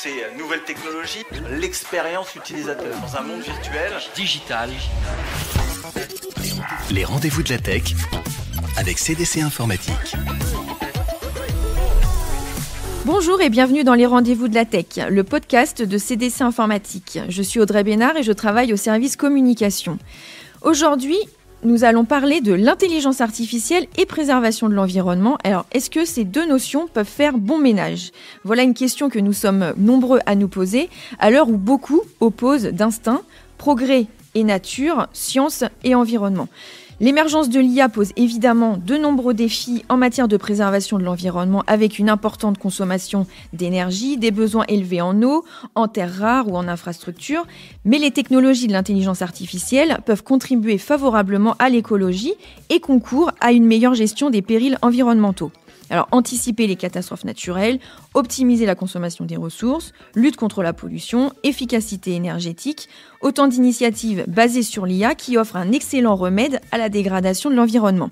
ces nouvelles technologies, l'expérience utilisateur dans un monde virtuel, digital. Les rendez-vous de la tech avec CDC Informatique. Bonjour et bienvenue dans les rendez-vous de la tech, le podcast de CDC Informatique. Je suis Audrey Bénard et je travaille au service communication. Aujourd'hui, nous allons parler de l'intelligence artificielle et préservation de l'environnement. Alors, est-ce que ces deux notions peuvent faire bon ménage? Voilà une question que nous sommes nombreux à nous poser à l'heure où beaucoup opposent d'instinct progrès et nature, science et environnement. L'émergence de l'IA pose évidemment de nombreux défis en matière de préservation de l'environnement avec une importante consommation d'énergie, des besoins élevés en eau, en terres rares ou en infrastructures, mais les technologies de l'intelligence artificielle peuvent contribuer favorablement à l'écologie et concourent à une meilleure gestion des périls environnementaux. Alors, anticiper les catastrophes naturelles, optimiser la consommation des ressources, lutte contre la pollution, efficacité énergétique, autant d'initiatives basées sur l'IA qui offrent un excellent remède à la dégradation de l'environnement.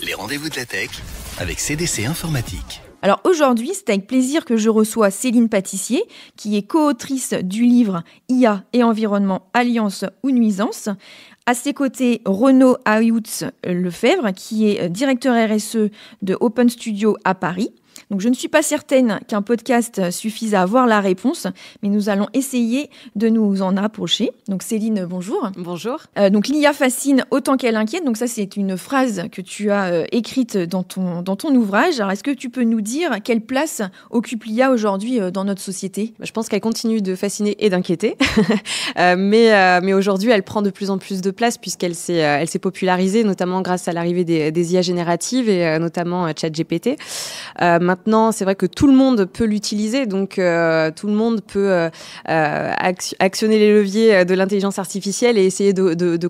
Les rendez-vous de la tech avec CDC Informatique. Alors aujourd'hui, c'est avec plaisir que je reçois Céline Pâtissier, qui est co-autrice du livre IA et environnement, alliance ou nuisance. À ses côtés, Renaud Ayoutz Lefebvre, qui est directeur RSE de Open Studio à Paris. Donc je ne suis pas certaine qu'un podcast suffise à avoir la réponse, mais nous allons essayer de nous en approcher. Donc Céline, bonjour. Bonjour. Euh, donc l'IA fascine autant qu'elle inquiète. Donc ça c'est une phrase que tu as euh, écrite dans ton, dans ton ouvrage. Alors est-ce que tu peux nous dire quelle place occupe l'IA aujourd'hui euh, dans notre société? Bah, Je pense qu'elle continue de fasciner et d'inquiéter. mais mais aujourd'hui elle prend de plus en plus de place puisqu'elle s'est elle s'est popularisée notamment grâce à l'arrivée des, des, IA génératives et notamment ChatGPT. Maintenant, c'est vrai que tout le monde peut l'utiliser, donc euh, tout le monde peut euh, euh, actionner les leviers de l'intelligence artificielle et essayer de,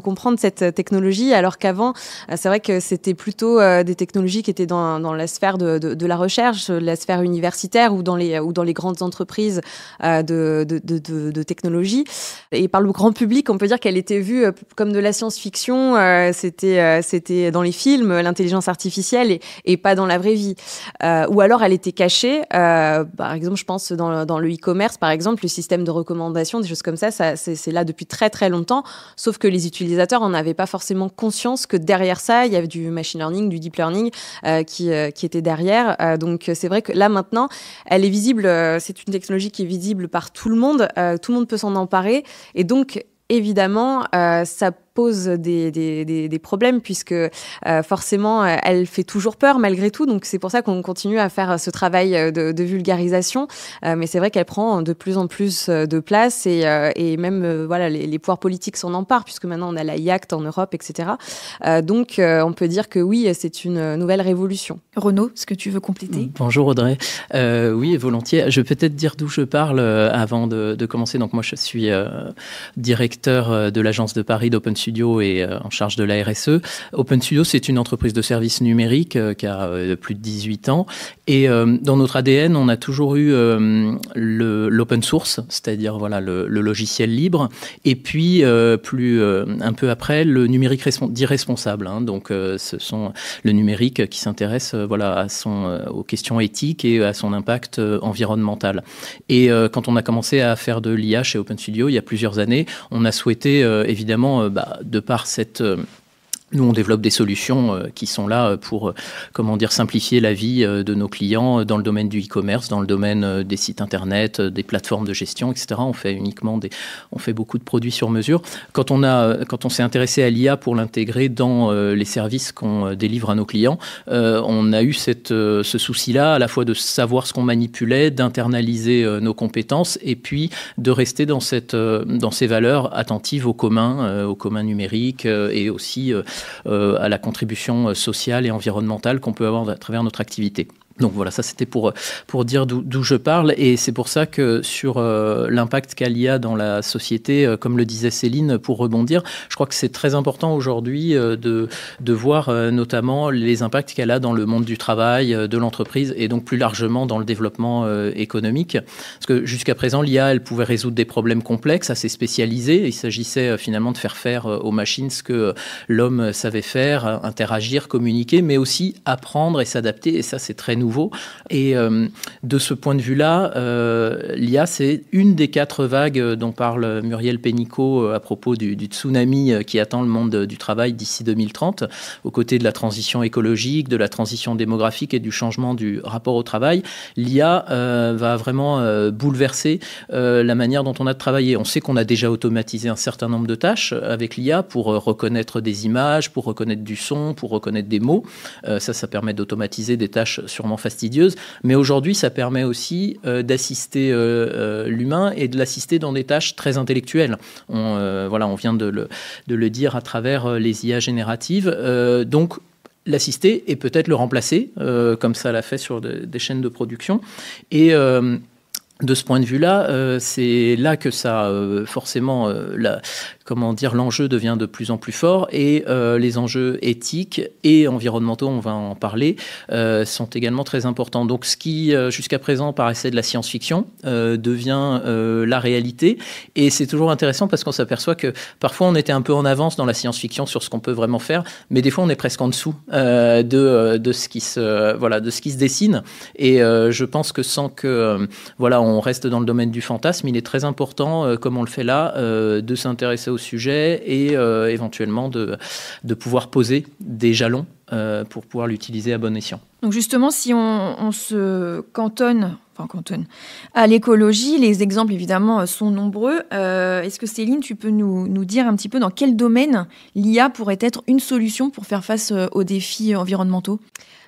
comprendre cette technologie, alors qu'avant, c'est vrai que c'était plutôt des technologies qui étaient dans, la sphère de, la recherche, la sphère universitaire ou dans les, grandes entreprises de, technologie. Et par le grand public, on peut dire qu'elle était vue comme de la science-fiction, c'était dans les films, l'intelligence artificielle, et, pas dans la vraie vie. Euh, ou alors elle était cachée. Euh, par exemple, je pense dans, le e-commerce, par exemple, le système de recommandation, des choses comme ça, c'est là depuis très très longtemps. Sauf que les utilisateurs en avaient pas forcément conscience que derrière ça, il y avait du machine learning, du deep learning euh, qui, qui était derrière. donc c'est vrai que là maintenant, elle est visible. c'est une technologie qui est visible par tout le monde. tout le monde peut s'en emparer. Et donc évidemment, ça pose des, des, des, problèmes puisque euh, forcément euh, elle fait toujours peur malgré tout. Donc c'est pour ça qu'on continue à faire ce travail euh, de, de vulgarisation. mais c'est vrai qu'elle prend de plus en plus de place et, et même voilà les, les, pouvoirs politiques s'en emparent puisque maintenant on a la IACT en Europe, etc. donc on peut dire que oui, c'est une nouvelle révolution. Renaud, est-ce que tu veux compléter? Bonjour Audrey. oui, volontiers. Je vais peut-être dire d'où je parle avant de, de, commencer. Donc moi je suis directeur de l'agence de Paris d'Open Studio est euh, en charge de la RSE. Open Studio, c'est une entreprise de services numériques euh, qui a euh, plus de 18 ans. Et dans notre ADN, on a toujours eu l'open source, c'est-à-dire voilà, le, logiciel libre. Et puis, plus un peu après, le numérique dit responsable. Hein. Donc, ce sont le numérique qui s'intéresse voilà, à son, aux questions éthiques et à son impact environnemental. Et quand on a commencé à faire de l'IA chez Open Studio il y a plusieurs années, on a souhaité évidemment bah, de par cette euh, nous, on développe des solutions euh, qui sont là euh, pour, euh, comment dire, simplifier la vie de nos clients dans le domaine du e-commerce, dans le domaine des sites internet, des plateformes de gestion, etc. On fait uniquement des, on fait beaucoup de produits sur mesure. Quand on a, quand on s'est intéressé à l'IA pour l'intégrer dans les services qu'on délivre à nos clients, on a eu cette, ce souci-là, à la fois de savoir ce qu'on manipulait, d'internaliser nos compétences, et puis de rester dans cette, dans ces valeurs attentives au commun, au commun numérique et aussi à la contribution euh, sociale et environnementale qu'on peut avoir à travers notre activité. Donc voilà, ça c'était pour, pour dire d'où je parle. Et c'est pour ça que sur euh, l'impact qu'a l'IA dans la société, euh, comme le disait Céline, pour rebondir, je crois que c'est très important aujourd'hui euh, de, de voir notamment les impacts qu'elle a dans le monde du travail, de l'entreprise et donc plus largement dans le développement économique. Parce que jusqu'à présent, l'IA, elle pouvait résoudre des problèmes complexes, assez spécialisés. Il s'agissait finalement de faire faire aux machines ce que l'homme savait faire, interagir, communiquer, mais aussi apprendre et s'adapter. Et ça, c'est très nouveau Et de ce point de vue-là, l'IA, c'est une des quatre vagues dont parle Muriel Pénicaud à propos du, du tsunami qui attend le monde du travail d'ici 2030, aux côtés de la transition écologique, de la transition démographique et du changement du rapport au travail. L'IA va vraiment bouleverser la manière dont on a de travailler. On sait qu'on a déjà automatisé un certain nombre de tâches avec l'IA pour reconnaître des images, pour reconnaître du son, pour reconnaître des mots. ça, ça permet d'automatiser des tâches sûrement fastidieuses. Mais aujourd'hui, ça permet aussi d'assister l'humain et de l'assister dans des tâches très intellectuelles. On, voilà, on vient de le, de le, dire à travers les IA génératives. donc, l'assister et peut-être le remplacer, comme ça l'a fait sur des chaînes de production. Et de ce point de vue-là, c'est là que ça, forcément, la, comment dire, l'enjeu devient de plus en plus fort et euh, les enjeux éthiques et environnementaux, on va en parler, euh, sont également très importants. Donc ce qui euh, jusqu'à présent paraissait de la science-fiction devient la réalité et c'est toujours intéressant parce qu'on s'aperçoit que parfois on était un peu en avance dans la science-fiction sur ce qu'on peut vraiment faire, mais des fois on est presque en dessous de, de ce qui se voilà de ce qui se dessine et je pense que sans que voilà on reste dans le domaine du fantasme, il est très important comme on le fait là de s'intéresser au sujet et euh, éventuellement de, pouvoir poser des jalons euh, pour pouvoir l'utiliser à bon escient. Donc justement, si on, se cantonne, enfin cantonne, à l'écologie, les exemples évidemment sont nombreux. Euh, est-ce que Céline, tu peux nous, nous, dire un petit peu dans quel domaine l'IA pourrait être une solution pour faire face aux défis environnementaux?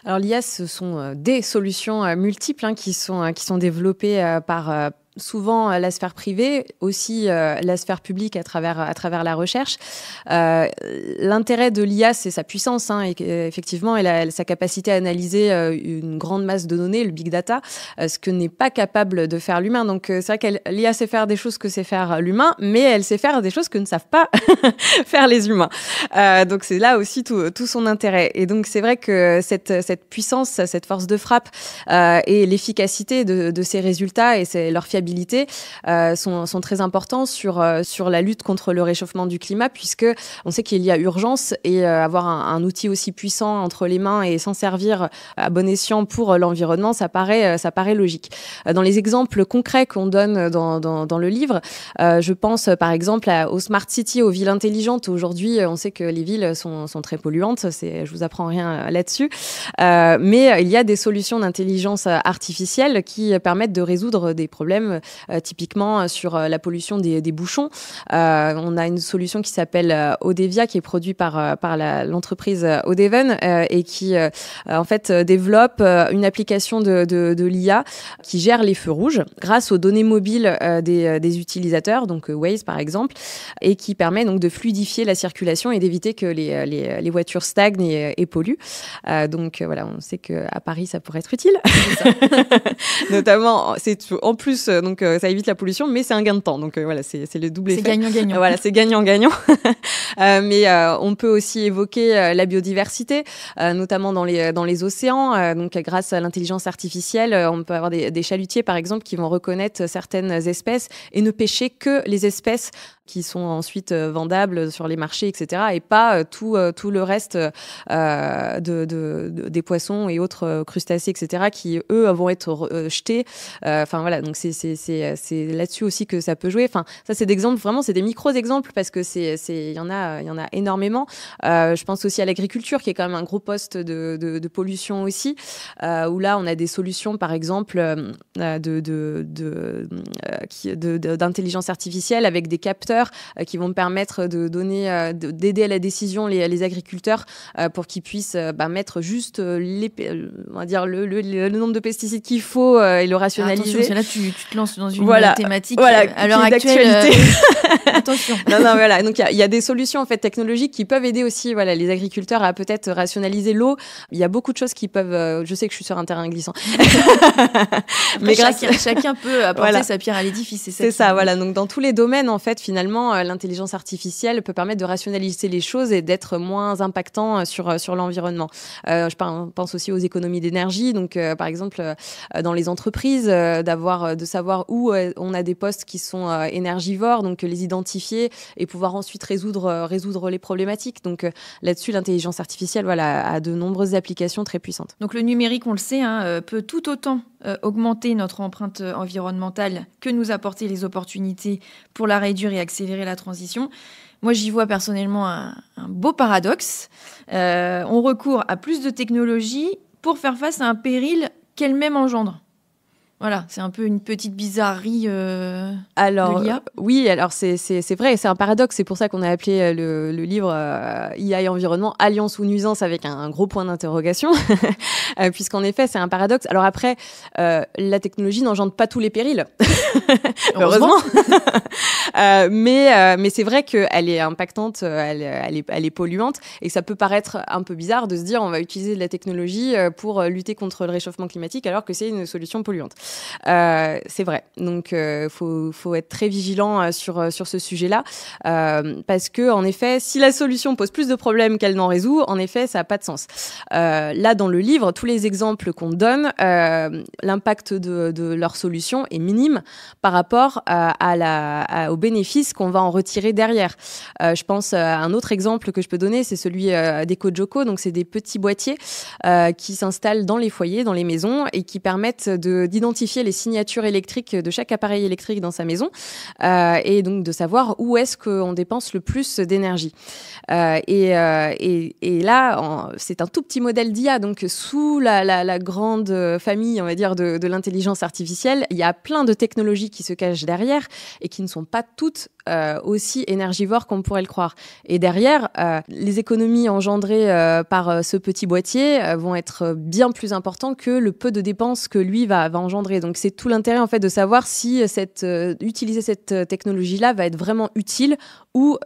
Alors l'IA, ce sont des solutions multiples hein, qui, sont, qui sont développées par souvent euh, la sphère privée, aussi euh, la sphère publique à travers, à travers la recherche. Euh, l'intérêt de l'IA, c'est sa puissance, hein, et, effectivement, et sa capacité à analyser une grande masse de données, le big data, ce que n'est pas capable de faire l'humain. Donc c'est vrai que l'IA sait faire des choses que sait faire l'humain, mais elle sait faire des choses que ne savent pas faire les humains. donc c'est là aussi tout, son intérêt. Et donc c'est vrai que cette, cette puissance, cette force de frappe et l'efficacité de, de, ces résultats et leur fiabilité euh, sont, très importants sur, euh, sur la lutte contre le réchauffement du climat, puisque on sait qu'il y a urgence et euh, avoir un, outil aussi puissant entre les mains et s'en servir à bon escient pour l'environnement, ça paraît, logique. Dans les exemples concrets qu'on donne dans, le livre, je pense par exemple aux smart cities, aux villes intelligentes. Aujourd'hui, on sait que les villes sont, sont très polluantes, c'est, je vous apprends rien là-dessus, mais il y a des solutions d'intelligence artificielle qui permettent de résoudre des problèmes euh, typiquement euh, sur euh, la pollution des, bouchons. on a une solution qui s'appelle Odevia, qui est produite par, par l'entreprise Odeven et qui en fait développe une application de, de, l'IA qui gère les feux rouges grâce aux données mobiles des, des, utilisateurs, donc Waze par exemple, et qui permet donc de fluidifier la circulation et d'éviter que les, les, les, voitures stagnent et, et polluent. donc voilà, on sait qu'à Paris ça pourrait être utile, notamment c'est en plus donc euh, ça évite la pollution, mais c'est un gain de temps. Donc euh, voilà, c'est le double effet. C'est gagnant-gagnant. voilà, c'est gagnant-gagnant. Euh, mais on peut aussi évoquer la biodiversité, notamment dans les, dans les océans. donc grâce à l'intelligence artificielle, on peut avoir des, des chalutiers, par exemple, qui vont reconnaître certaines espèces et ne pêcher que les espèces qui sont ensuite euh, vendables sur les marchés, etc. Et pas euh, tout, euh, tout le reste de, de, des poissons et autres crustacés, etc. qui, eux, vont être jetés. Enfin, voilà, donc c'est là-dessus aussi que ça peut jouer. Enfin, ça, c'est d'exemples, vraiment, c'est des micros-exemples parce que c'est il y, en a, y en a énormément. je pense aussi à l'agriculture, qui est quand même un gros poste de, de, de pollution aussi, où là, on a des solutions, par exemple, de d'intelligence artificielle avec des capteurs euh, qui vont me permettre de donner, euh, d'aider à la décision les, les agriculteurs euh, pour qu'ils puissent bah, mettre juste les, on va dire le, le, nombre de pesticides qu'il faut et le rationaliser. Attention, là tu, tu, te lances dans une thématique voilà, à l'heure actuelle. attention. Non, non, voilà. Donc il y, y, a des solutions en fait technologiques qui peuvent aider aussi, voilà, les agriculteurs à peut-être rationaliser l'eau. Il y a beaucoup de choses qui peuvent. je sais que je suis sur un terrain glissant. Mais grâce... chacun, chacun peut apporter sa pierre à l'édifice. C'est ça, voilà. Donc dans tous les domaines, en fait, finalement finalement, l'intelligence artificielle peut permettre de rationaliser les choses et d'être moins impactant sur, sur l'environnement. je pense aussi aux économies d'énergie. Donc, par exemple, dans les entreprises, de savoir où on a des postes qui sont énergivores, donc les identifier et pouvoir ensuite résoudre, résoudre les problématiques. Donc, là-dessus, l'intelligence artificielle voilà, a de nombreuses applications très puissantes. Donc, le numérique, on le sait, hein, peut tout autant euh, augmenter notre empreinte euh, environnementale que nous apporter les opportunités pour la réduire et accélérer la transition. Moi, j'y vois personnellement un, beau paradoxe. Euh, on recourt à plus de technologies pour faire face à un péril qu'elle-même engendre. Voilà, c'est un peu une petite bizarrerie euh, alors, de l'IA. Oui, alors c'est vrai, c'est un paradoxe. C'est pour ça qu'on a appelé euh, le, le livre euh, IA et environnement Alliance ou nuisance avec un, gros point d'interrogation, puisqu'en effet, c'est un paradoxe. Alors après, la technologie n'engendre pas tous les périls, heureusement. mais mais c'est vrai qu'elle est impactante, elle, elle, est, elle est polluante, et ça peut paraître un peu bizarre de se dire on va utiliser de la technologie pour lutter contre le réchauffement climatique alors que c'est une solution polluante. Euh, c'est vrai. Donc, il euh, faut, faut, être très vigilant euh, sur, sur ce sujet-là. parce que, en effet, si la solution pose plus de problèmes qu'elle n'en résout, en effet, ça n'a pas de sens. là, dans le livre, tous les exemples qu'on donne, l'impact de, de, leur solution est minime par rapport à la, aux bénéfices qu'on va en retirer derrière. je pense à un autre exemple que je peux donner, c'est celui d'EcoJoco. Donc, c'est des petits boîtiers qui s'installent dans les foyers, dans les maisons et qui permettent d'identifier les signatures électriques de chaque appareil électrique dans sa maison euh, et donc de savoir où est-ce qu'on dépense le plus d'énergie. Euh, euh, et, là, c'est un tout petit modèle d'IA, donc sous la, grande famille, on va dire, de, l'intelligence artificielle, il y a plein de technologies qui se cachent derrière et qui ne sont pas toutes aussi énergivore qu'on pourrait le croire. Et derrière, les économies engendrées par ce petit boîtier vont être bien plus importantes que le peu de dépenses que lui va engendrer. Donc c'est tout l'intérêt en fait de savoir si cette, utiliser cette technologie-là va être vraiment utile ou,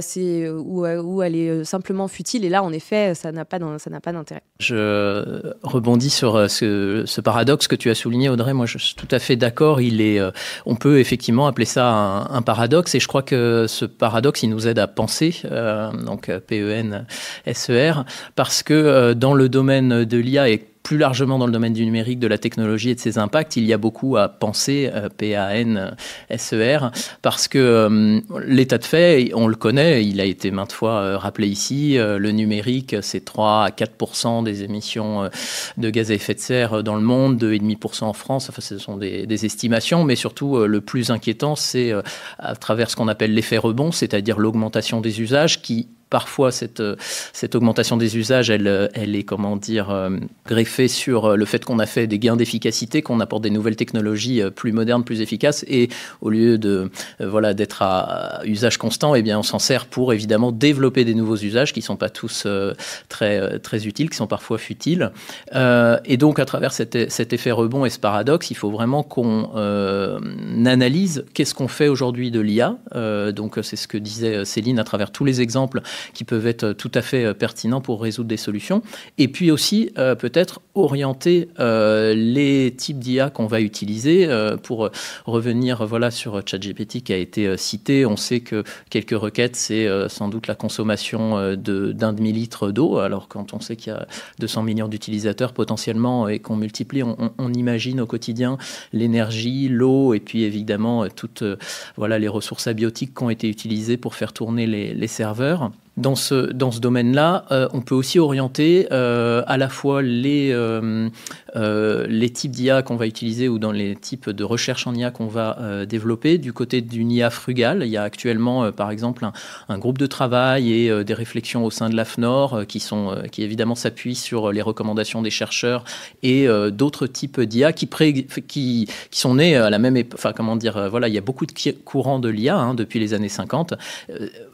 c'est, ou, ou, elle est simplement futile. Et là, en effet, ça n'a pas, ça n'a pas d'intérêt. Je rebondis sur ce, paradoxe que tu as souligné, Audrey. Moi, je suis tout à fait d'accord. Il est, on peut effectivement appeler ça un, paradoxe. Et je crois que ce paradoxe, il nous aide à penser, euh, donc P-E-N-S-E-R, parce que euh, dans le domaine de l'IA et plus largement dans le domaine du numérique, de la technologie et de ses impacts, il y a beaucoup à penser, euh, P-A-N-S-E-R, parce que euh, l'état de fait, on le connaît, il a été maintes fois euh, rappelé ici, le numérique, c'est 3 à 4% des émissions de gaz à effet de serre dans le monde, 2,5% en France, enfin ce sont des, des estimations, mais surtout le plus inquiétant, c'est à travers ce qu'on appelle l'effet rebond, c'est-à-dire l'augmentation des usages qui parfois cette, euh, cette augmentation des usages, elle, euh, est, comment dire, euh, greffée sur le fait qu'on a fait des gains d'efficacité, qu'on apporte des nouvelles technologies plus modernes, plus efficaces, et au lieu de, voilà, d'être à usage constant, eh bien, on s'en sert pour évidemment développer des nouveaux usages qui sont pas tous très, très utiles, qui sont parfois futiles. et donc, à travers cet, effet rebond et ce paradoxe, il faut vraiment qu'on analyse qu'est-ce qu'on fait aujourd'hui de l'IA. donc, c'est ce que disait Céline à travers tous les exemples qui peuvent être tout à fait euh, pertinents pour résoudre des solutions. Et puis aussi, euh, peut-être orienter euh, les types d'IA qu'on va utiliser pour revenir voilà, sur ChatGPT qui a été cité. On sait que quelques requêtes, c'est sans doute la consommation d'un demi-litre d'eau. Alors, quand on sait qu'il y a 200 millions d'utilisateurs potentiellement et qu'on multiplie, on, imagine au quotidien l'énergie, l'eau et puis évidemment toutes voilà, les ressources abiotiques qui ont été utilisées pour faire tourner les serveurs dans ce, dans ce domaine-là, euh, on peut aussi orienter euh, à la fois les, euh, les types d'IA qu'on va utiliser ou dans les types de recherche en IA qu'on va développer. Du côté d'une IA frugale, il y a actuellement, par exemple, un, groupe de travail et des réflexions au sein de l'AFNOR qui, sont, qui évidemment s'appuient sur les recommandations des chercheurs et d'autres types d'IA qui, qui, qui, sont nés à la même époque. Enfin, comment dire, voilà, il y a beaucoup de courants de l'IA hein, depuis les années 50.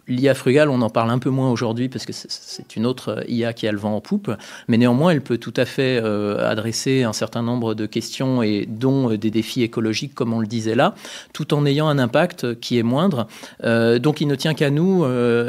L'IA frugale, on en parle un peu moins aujourd'hui parce que c'est une autre IA qui a le vent en poupe, mais néanmoins, elle peut tout à fait adresser un certain nombre de questions et dont des défis écologiques, comme on le disait là, tout en ayant un impact qui est moindre. donc, il ne tient qu'à nous,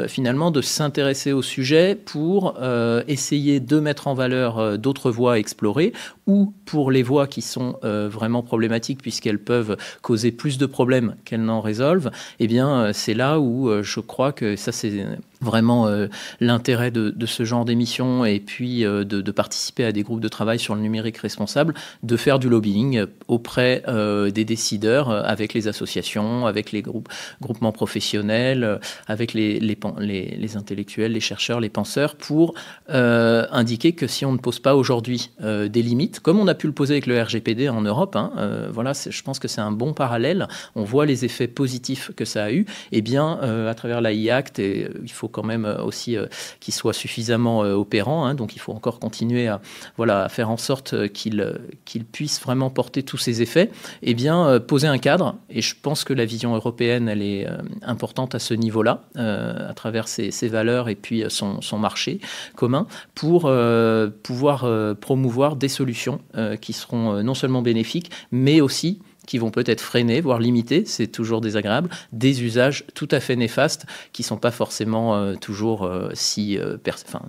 finalement, de s'intéresser au sujet pour essayer de mettre en valeur d'autres voies à explorer ou pour les voies qui sont vraiment problématiques puisqu'elles peuvent causer plus de problèmes qu'elles n'en résolvent, eh bien, c'est là où je crois que ça, c'est vraiment euh, l'intérêt de, ce genre d'émission et puis euh, de, participer à des groupes de travail sur le numérique responsable, de faire du lobbying auprès euh, des décideurs, avec les associations, avec les groupes, groupements professionnels, avec les, intellectuels, les chercheurs, les penseurs, pour indiquer que si on ne pose pas aujourd'hui des limites, comme on a pu le poser avec le RGPD en Europe, hein, voilà, je pense que c'est un bon parallèle, on voit les effets positifs que ça a eu, et eh bien à travers la Act, et il faut quand même euh, aussi euh, qu'il soit suffisamment euh, opérant. Hein. donc il faut encore continuer à, faire en sorte qu'il puisse vraiment porter tous ses effets. Et eh bien, poser un cadre. Et je pense que la vision européenne, elle est importante à ce niveau-là, à travers ses, valeurs et puis son marché commun, pour pouvoir promouvoir des solutions qui seront non seulement bénéfiques, mais aussi qui vont peut-être freiner, voire limiter, c'est toujours désagréable, des usages tout à fait néfastes qui ne sont pas forcément euh, toujours euh, si, euh,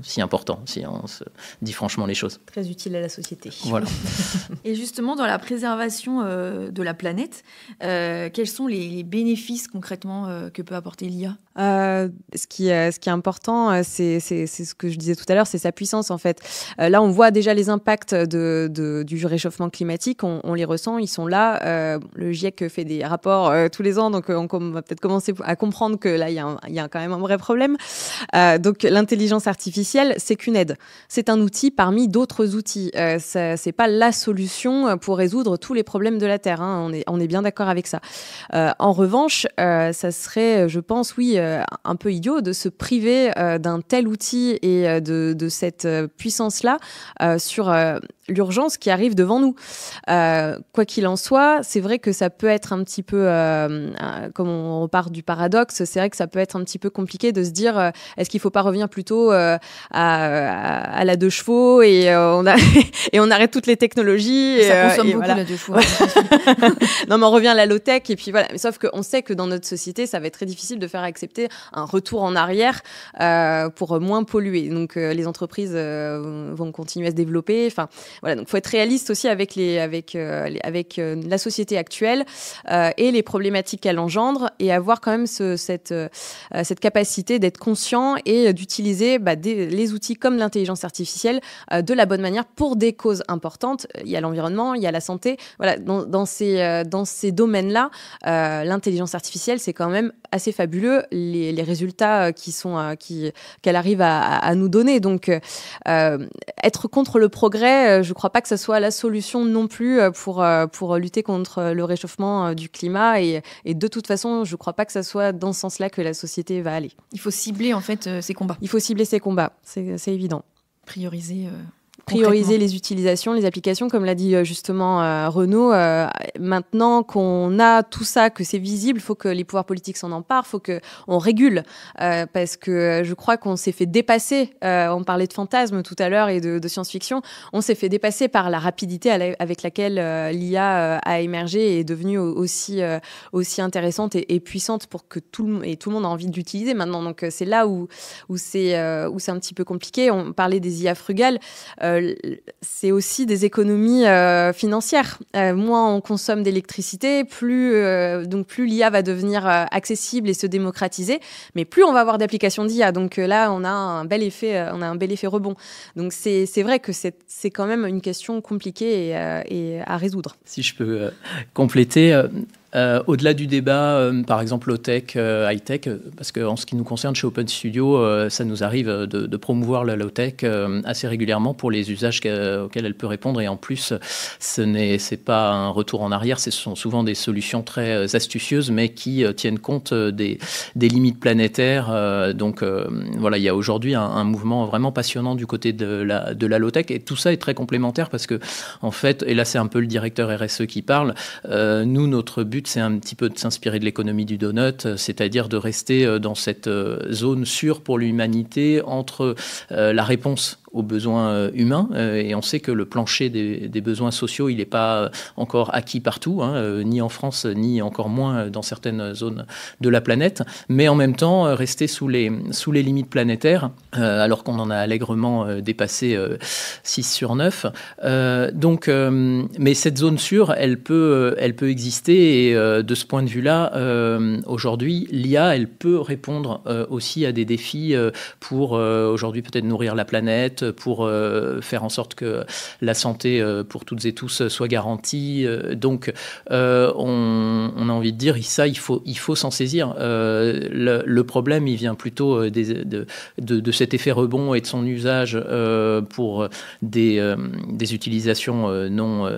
si importants, si on se dit franchement les choses. Très utile à la société. Voilà. Et justement, dans la préservation de la planète, quels sont les, bénéfices concrètement que peut apporter l'IA ce, qui, ce qui est important, c'est ce que je disais tout à l'heure, c'est sa puissance en fait. là, on voit déjà les impacts du réchauffement climatique, on, les ressent, ils sont là euh, le GIEC fait des rapports euh, tous les ans, donc euh, on, va peut-être commencer à comprendre que là, il y, a quand même un vrai problème. donc l'intelligence artificielle, c'est qu'une aide. C'est un outil parmi d'autres outils. Ce n'est pas la solution pour résoudre tous les problèmes de la Terre. Hein. On est bien d'accord avec ça. en revanche, ça serait, je pense, oui, un peu idiot de se priver d'un tel outil et de, de cette puissance-là sur l'urgence qui arrive devant nous. quoi qu'il en soit, c'est vrai que ça peut être un petit peu, euh, euh, comme on repart du paradoxe, c'est vrai que ça peut être un petit peu compliqué de se dire euh, est-ce qu'il ne faut pas revenir plutôt à, la deux chevaux et, on a et on arrête toutes les technologies. Ça consomme beaucoup la deux chevaux. non, mais on revient à la low-tech et puis voilà. Sauf qu'on sait que dans notre société, ça va être très difficile de faire accepter un retour en arrière pour moins polluer. Donc les entreprises vont continuer à se développer. Enfin voilà, donc faut être réaliste aussi avec les avec avec la société actuelle euh, et les problématiques qu'elle engendre et avoir quand même ce, cette, euh, cette capacité d'être conscient et d'utiliser bah, les outils comme l'intelligence artificielle euh, de la bonne manière pour des causes importantes. Il y a l'environnement, il y a la santé. Voilà, dans, ces, dans ces domaines-là, l'intelligence artificielle, c'est quand même assez fabuleux les résultats qui sont qui qu'elle arrive à, à, nous donner. Donc, être contre le progrès, je ne crois pas que ce soit la solution non plus pour pour lutter contre le réchauffement euh, du climat. Et, de toute façon, je ne crois pas que ce soit dans ce sens-là que la société va aller. Il faut cibler en fait euh, ces combats. Il faut cibler ces combats, c'est évident. Prioriser. Euh, prioriser les utilisations, les applications, comme l'a dit euh, justement euh, Renaud. Euh, maintenant qu'on a tout ça, que c'est visible, il faut que les pouvoirs politiques s'en emparent, il faut qu'on régule, parce que je crois qu'on s'est fait dépasser, on parlait de fantasmes tout à l'heure et de, science-fiction, on s'est fait dépasser par la rapidité avec laquelle l'IA a émergé et est devenue aussi, aussi intéressante et, puissante pour que tout le, et tout le monde a envie de l'utiliser maintenant. Donc c'est là où, où c'est où c'est un petit peu compliqué. On parlait des IA frugales. Euh, c'est aussi des économies euh, financières. Euh, moins on consomme d'électricité, plus donc plus l'IA va devenir accessible et se démocratiser, mais plus on va avoir d'applications d'IA. Donc là, on a un bel effet, on a un bel effet rebond. Donc c'est vrai que c'est quand même une question compliquée et, à résoudre. Si je peux compléter, euh, au-delà du débat, euh, par exemple low-tech, euh, high-tech, parce qu'en ce qui nous concerne chez Open Studio, ça nous arrive de, promouvoir la low-tech assez régulièrement pour les usages auxquels elle peut répondre. Et en plus, ce n'est pas un retour en arrière, ce sont souvent des solutions très astucieuses, mais qui tiennent compte des, limites planétaires. donc voilà, il y a aujourd'hui un, mouvement vraiment passionnant du côté de la, de la low-tech. Et tout ça est très complémentaire parce que, en fait, et là c'est un peu le directeur RSE qui parle, nous, notre but, c'est un petit peu de s'inspirer de l'économie du donut, c'est-à-dire de rester dans cette zone sûre pour l'humanité entre la réponse aux besoins euh, humains. Euh, et on sait que le plancher des, besoins sociaux, il n'est pas encore acquis partout, hein, euh, ni en France, ni encore moins dans certaines zones de la planète. Mais en même temps, rester sous les, sous les limites planétaires, alors qu'on en a allègrement dépassé 6 sur 9. donc, mais cette zone sûre, elle peut, elle peut exister. Et de ce point de vue-là, aujourd'hui, l'IA, elle peut répondre aussi à des défis pour aujourd'hui peut-être nourrir la planète, pour euh, faire en sorte que la santé euh, pour toutes et tous soit garantie. Euh, donc, on, a envie de dire, ça, il faut, il faut s'en saisir. Le, problème, il vient plutôt des, de, de, cet effet rebond et de son usage pour des, des utilisations non,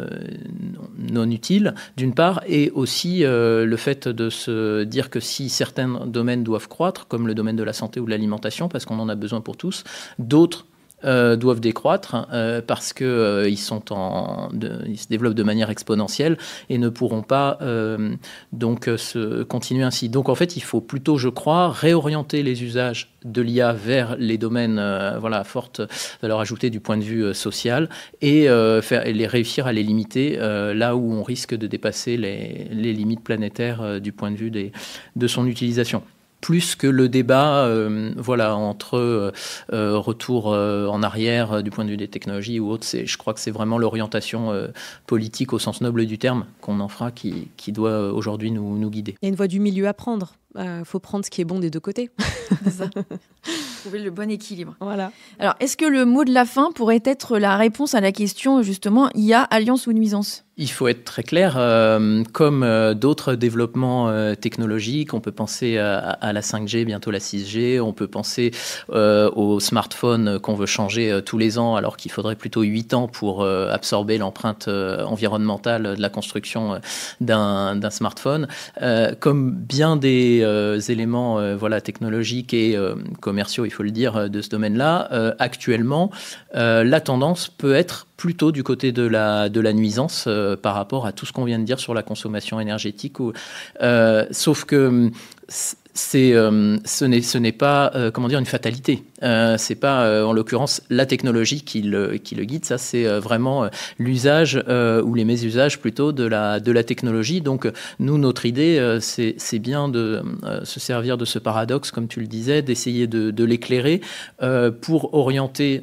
non utiles, d'une part, et aussi le fait de se dire que si certains domaines doivent croître, comme le domaine de la santé ou de l'alimentation, parce qu'on en a besoin pour tous, d'autres euh, doivent décroître euh, parce que euh, se développent de manière exponentielle et ne pourront pas donc se continuer ainsi. Donc en fait, il faut plutôt, je crois, réorienter les usages de l'IA vers les domaines voilà forte valeur ajoutée du point de vue social et les réussir à les limiter là où on risque de dépasser les, limites planétaires du point de vue de son utilisation plus que le débat euh, voilà, entre euh, euh, retour en arrière du point de vue des technologies ou autre. Je crois que c'est vraiment l'orientation politique au sens noble du terme qu'on en fera qui, doit aujourd'hui nous, nous, guider. Il y a une voie du milieu à prendre. Il faut prendre ce qui est bon des deux côtés. ça. Trouver le bon équilibre. Voilà. Alors, est-ce que le mot de la fin pourrait être la réponse à la question justement IA, alliance ou nuisance? Il faut être très clair, euh, comme euh, d'autres développements euh, technologiques, on peut penser à, la 5G, bientôt la 6G, on peut penser aux smartphones qu'on veut changer tous les ans alors qu'il faudrait plutôt 8 ans pour absorber l'empreinte environnementale de la construction d'un smartphone. comme bien des éléments voilà, technologiques et commerciaux, il faut le dire, de ce domaine-là, actuellement, la tendance peut être plutôt du côté de la, de la nuisance euh, par rapport à tout ce qu'on vient de dire sur la consommation énergétique. Ou, euh, sauf que c'est, euh, ce n'est pas euh, comment dire une fatalité. Euh, c'est pas euh, en l'occurrence la technologie qui le qui le guide. Ça c'est vraiment l'usage ou les mésusages plutôt de la de la technologie. Donc nous notre idée c'est c'est bien de se servir de ce paradoxe comme tu le disais, d'essayer de, de l'éclairer pour orienter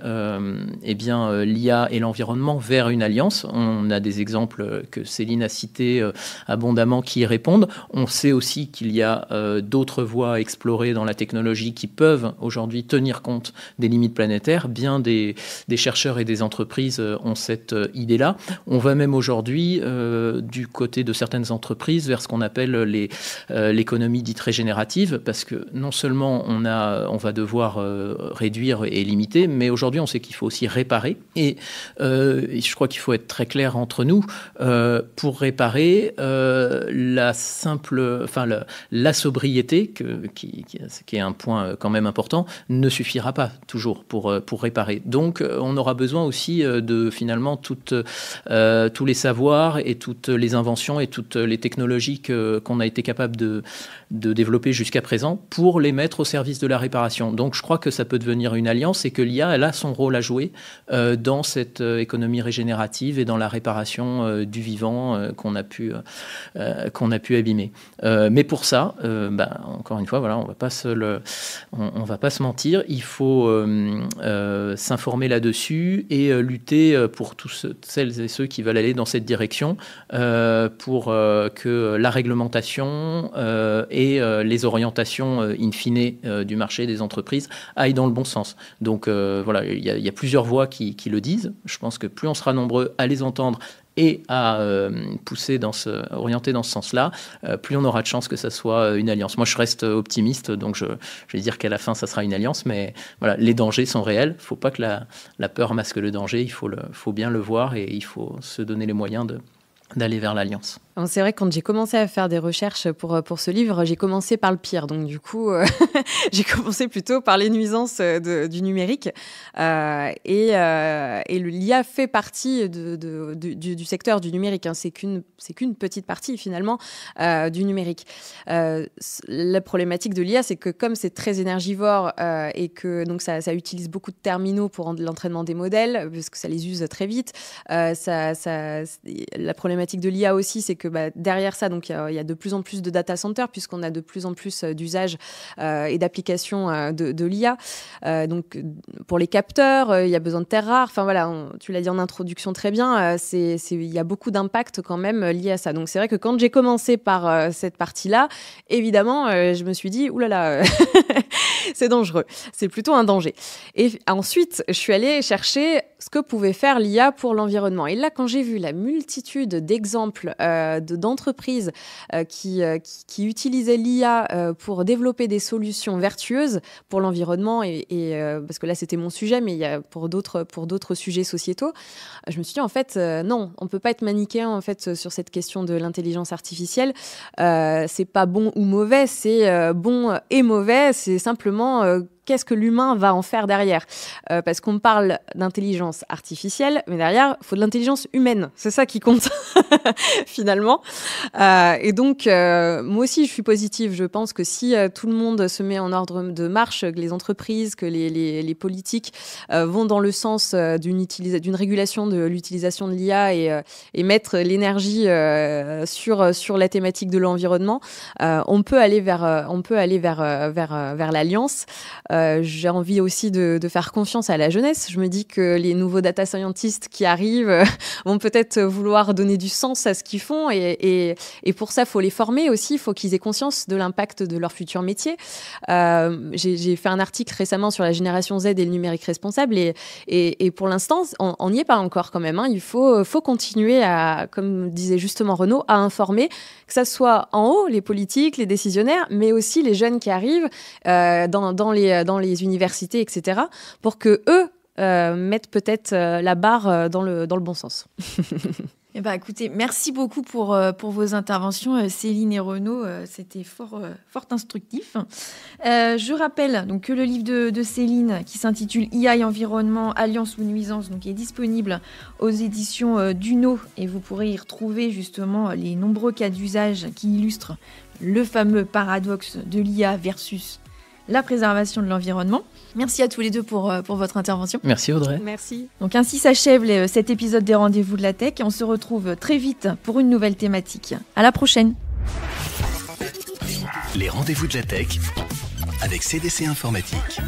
eh bien l'IA et l'environnement vers une alliance. On a des exemples que Céline a cités abondamment qui y répondent. On sait aussi qu'il y a d'autres voies explorées dans la technologie qui peuvent aujourd'hui tenir compte des limites planétaires. Bien des, chercheurs et des entreprises euh, ont cette euh, idée-là. On va même aujourd'hui, euh, du côté de certaines entreprises, vers ce qu'on appelle l'économie dite régénérative, parce que non seulement on, a, on va devoir réduire et limiter, mais aujourd'hui on sait qu'il faut aussi réparer. Et je crois qu'il faut être très clair entre nous. pour réparer, la simple, enfin la sobriété qui, est un point euh, quand même important, ne suffira pas toujours pour, euh, pour réparer. Donc euh, on aura besoin aussi de finalement tous les savoirs et toutes les inventions et toutes les technologies qu'on a été capable de, de développer jusqu'à présent pour les mettre au service de la réparation. Donc je crois que ça peut devenir une alliance et que l'IA, elle a son rôle à jouer dans cette économie régénérative et dans la réparation du vivant qu'on a, pu qu'on a pu abîmer. mais pour ça, ben, encore une fois, voilà, on va va pas se mentir. Il faut euh, euh, s'informer là-dessus et euh, lutter pour tous celles et ceux qui veulent aller dans cette direction pour que la réglementation et les orientations in fine du marché des entreprises aillent dans le bon sens. Donc voilà, il y, y, a plusieurs voix qui, qui le disent. Je pense que plus on sera nombreux à les entendre et à euh, pousser dans ce, orienter dans ce sens-là, euh, plus on aura de chances que ça soit une alliance. Moi, je reste optimiste, donc je, vais dire qu'à la fin, ça sera une alliance, mais voilà, les dangers sont réels. Il ne faut pas que la, peur masque le danger, il faut bien le voir et il faut se donner les moyens de, d'aller vers l'alliance. C'est vrai que quand j'ai commencé à faire des recherches pour, pour ce livre, j'ai commencé par le pire. Donc du coup, euh, j'ai commencé plutôt par les nuisances de, du numérique. Euh, et, euh, l'IA fait partie du, secteur du numérique. Hein. C'est qu'une petite partie finalement euh, du numérique. Euh, la problématique de l'IA, c'est que comme c'est très énergivore euh, et que donc ça, utilise beaucoup de terminaux pour l'entraînement des modèles, parce que ça les use très vite, ça, la problématique de l'IA aussi, c'est que bah, derrière ça, donc il y, a de plus en plus de data centers puisqu'on a de plus en plus euh, d'usages euh, et d'applications euh, de, l'IA. donc pour les capteurs, il y a besoin de terres rares. Enfin voilà, tu l'as dit en introduction très bien, c'est il y a beaucoup d'impact quand même lié à ça. Donc c'est vrai que quand j'ai commencé par cette partie-là, évidemment, je me suis dit oulala, c'est dangereux. C'est plutôt un danger. Et ensuite, je suis allée chercher ce que pouvait faire l'IA pour l'environnement. Et là, quand j'ai vu la multitude d'exemples d'entreprises euh, qui, euh, qui, qui, utilisaient l'IA euh, pour développer des solutions vertueuses pour l'environnement et, parce que là c'était mon sujet, mais pour d'autres pour d'autres sujets sociétaux, je me suis dit en fait non, on peut pas être manichéen en fait sur cette question de l'intelligence artificielle. c'est pas bon ou mauvais, c'est bon et mauvais. C'est simplement qu'est-ce que l'humain va en faire derrière euh, Parce qu'on parle d'intelligence artificielle, mais derrière, il faut de l'intelligence humaine. C'est ça qui compte, finalement. Euh, et donc, euh, moi aussi, je suis positive. Je pense que si tout le monde se met en ordre de marche, que les entreprises, que les, politiques vont dans le sens d'une régulation de l'utilisation de l'IA et, et, mettre l'énergie sur, la thématique de l'environnement, on peut aller vers l'alliance. Euh, j'ai envie aussi de, faire confiance à la jeunesse. Je me dis que les nouveaux data scientists qui arrivent vont peut-être vouloir donner du sens à ce qu'ils font et, pour ça, il faut les former aussi. Il faut qu'ils aient conscience de l'impact de leur futur métier. Euh, j'ai fait un article récemment sur la génération Z et le numérique responsable et, pour l'instant, on n'y est pas encore quand même. Hein. Il faut, continuer à, comme disait justement Renaud, à informer, que ça soit en haut, les politiques, les décisionnaires, mais aussi les jeunes qui arrivent euh, dans les dans les universités, etc., pour que eux euh, mettent peut-être euh, la barre euh, dans le, dans le bon sens. Eh ben, écoutez, merci beaucoup pour, pour vos interventions, Céline et Renaud. C'était fort, fort instructif. je rappelle donc, que le livre de, Céline, qui s'intitule IA et environnement, alliance ou nuisance, donc, est disponible aux éditions Duno et vous pourrez y retrouver justement les nombreux cas d'usage qui illustrent le fameux paradoxe de l'IA versus la préservation de l'environnement. Merci à tous les deux pour, euh, pour votre intervention. Merci Audrey. Merci. Donc ainsi s'achève euh, cet épisode des rendez-vous de la tech et on se retrouve très vite pour une nouvelle thématique. À la prochaine. Les rendez-vous de la tech avec CDC Informatique.